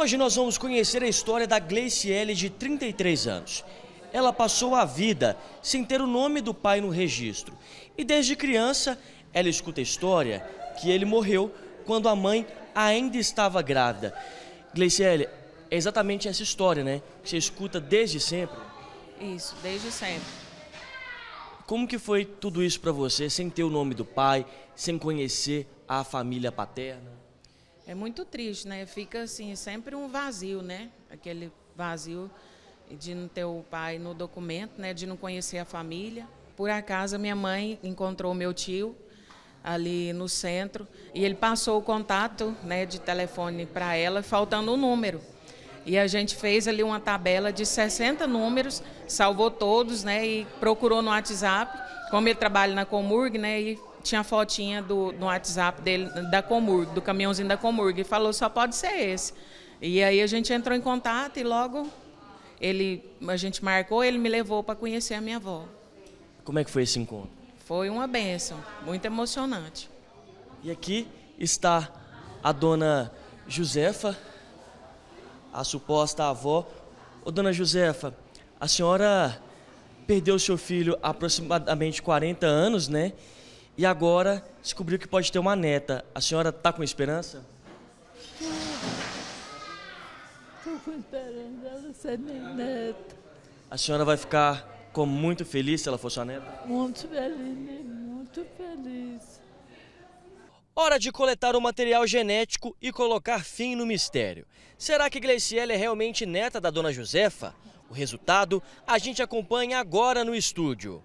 Hoje nós vamos conhecer a história da Gleiciele de 33 anos. Ela passou a vida sem ter o nome do pai no registro. E desde criança, ela escuta a história que ele morreu quando a mãe ainda estava grávida. Gleiciele, é exatamente essa história, né? Que você escuta desde sempre. Isso, desde sempre. Como que foi tudo isso para você, sem ter o nome do pai, sem conhecer a família paterna? É muito triste, né? Fica assim, sempre um vazio, né? Aquele vazio de não ter o pai no documento, né? De não conhecer a família. Por acaso, minha mãe encontrou meu tio ali no centro e ele passou o contato, né, de telefone para ela, faltando um número. E a gente fez ali uma tabela de 60 números, salvou todos, né, e procurou no WhatsApp. Como ele trabalha na Comurg, né, e tinha fotinha do, no WhatsApp dele, da Comurg, do caminhãozinho da Comurg, e falou, só pode ser esse. E aí a gente entrou em contato e logo ele, a gente marcou, ele me levou para conhecer a minha avó. Como é que foi esse encontro? Foi uma benção, muito emocionante. E aqui está a dona Josefa, a suposta avó. Ô, dona Josefa, a senhora perdeu seu filho há aproximadamente 40 anos, né? E agora descobriu que pode ter uma neta. A senhora está com esperança? Estou com esperança ela ser minha neta. A senhora vai ficar como muito feliz se ela for sua neta? Muito feliz, né? muito feliz. Hora de coletar o material genético e colocar fim no mistério. Será que Gleiciele é realmente neta da dona Josefa? O resultado a gente acompanha agora no estúdio.